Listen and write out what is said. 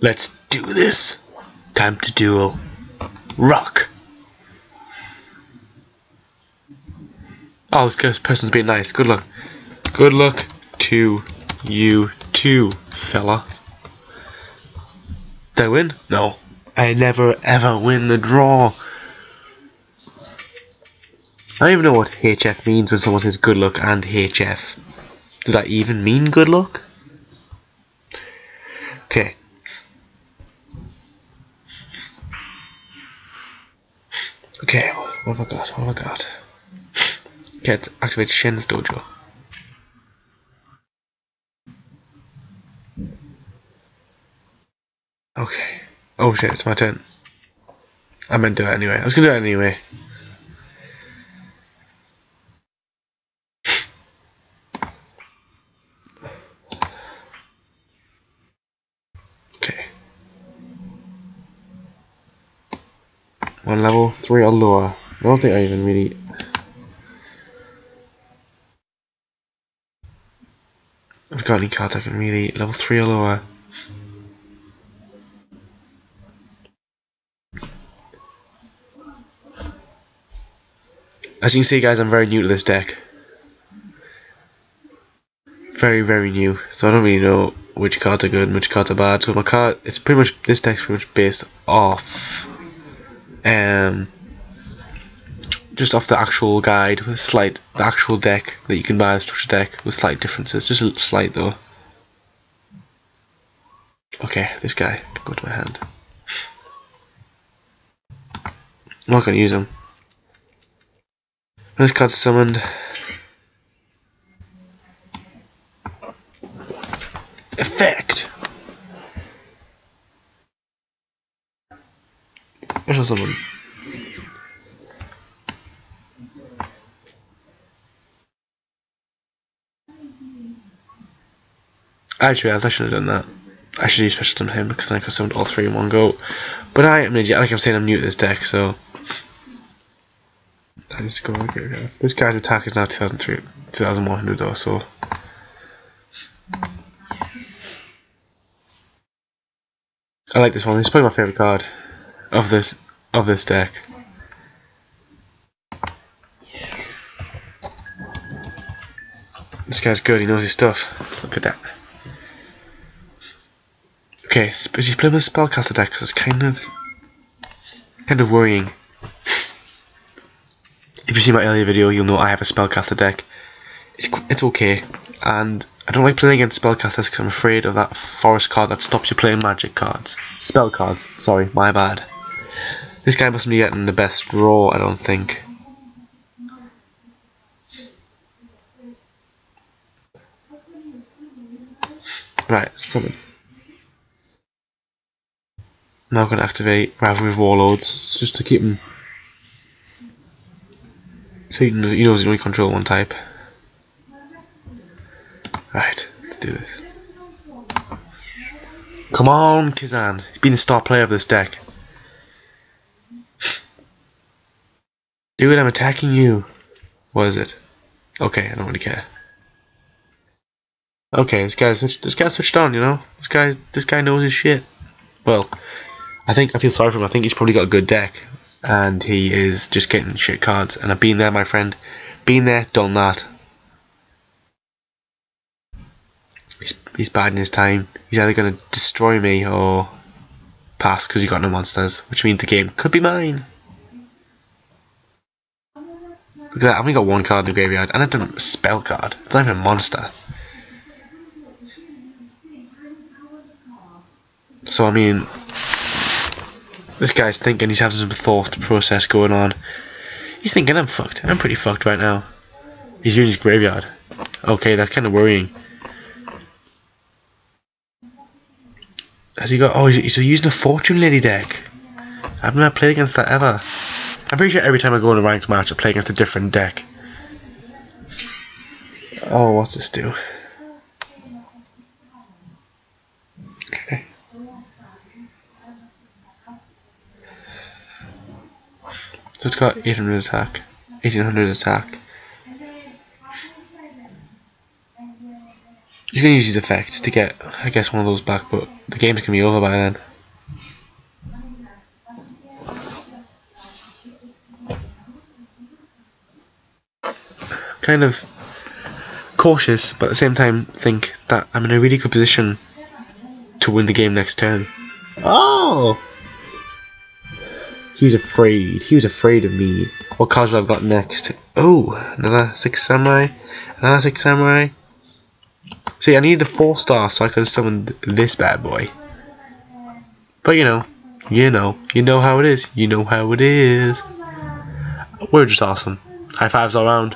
Let's do this. Time to duel. Rock. Oh, this person's being nice. Good luck. Good luck to you too, fella. Did I win? No. I never ever win the draw. I don't even know what HF means when someone says good luck and HF. Does that even mean good luck? Okay. Okay, oh what have I got? What oh have I got? Get activate Shien's dojo. Okay. Oh shit, it's my turn. I meant to do it anyway. I was gonna do it anyway. Okay. One level, three or lower. I don't think I even really I've got any cards I can really level 3 or lower. As you can see guys, I'm very new to this deck. Very, very new. So I don't really know which cards are good and which cards are bad. So my card, it's pretty much, this deck's pretty much based off, um, just off the actual guide with slight, the actual deck that you can buy as structure deck with slight differences. Just a slight though. Okay, this guy can go to my hand. I'm not going to use him. This card's summoned. Effect! Actually, I shouldn't have done that. I should use special summon him because I could summon all three in one go. But I am. Like I'm saying, I'm new to this deck, so I need to go okay, This guy's attack is now 2003, 2100 though, so. I like this one. It's probably my favorite card of this of this deck. This guy's good. He knows his stuff. Look at that. Okay, is he playing with a spellcaster deck? Because it's kind of kind of worrying. If you see my earlier video, you'll know I have a spellcaster deck. It's, it's okay, and I don't like playing against spellcasters because I'm afraid of that forest card that stops you playing magic cards. Spell cards, sorry, my bad. This guy mustn't be getting the best draw, I don't think. Right, summon. Now going to activate Rivalry of Warlords, just to keep him so he knows, he only control one type. Right, let's do this. Come on, Kizan. He's been the star player of this deck. It, I'm attacking you. What is it? Okay, I don't really care. Okay, this guy's this guy switched on, you know. This guy this guy knows his shit. Well, I think I feel sorry for him. I think he's probably got a good deck and he is just getting shit cards. And I've been there, my friend. Been there, done that. He's, he's biding his time. He's either going to destroy me or pass because he got no monsters, which means the game could be mine. Look at that, I've only got one card in the graveyard, and it's a spell card. It's not even a monster. So, I mean, this guy's thinking he's having some thought process going on. He's thinking I'm fucked. I'm pretty fucked right now. He's using his graveyard. Okay, that's kind of worrying. Has he got? Oh, he's, he's using a Fortune Lady deck. I've never played against that ever. I'm pretty sure every time I go in a ranked match, I play against a different deck. Oh, what's this do? Okay. So it's got 800 attack, 1800 attack. He's gonna use his effect to get, I guess, one of those back, but the game's gonna be over by then. Kind of cautious, but at the same time think that I'm in a really good position to win the game next turn. Oh! He's afraid. He was afraid of me. What cards have I've got next? Oh, another six samurai. Another six samurai. See, I needed a four star so I could have summoned this bad boy. But you know, you know, you know how it is. You know how it is. We're just awesome. High fives all around.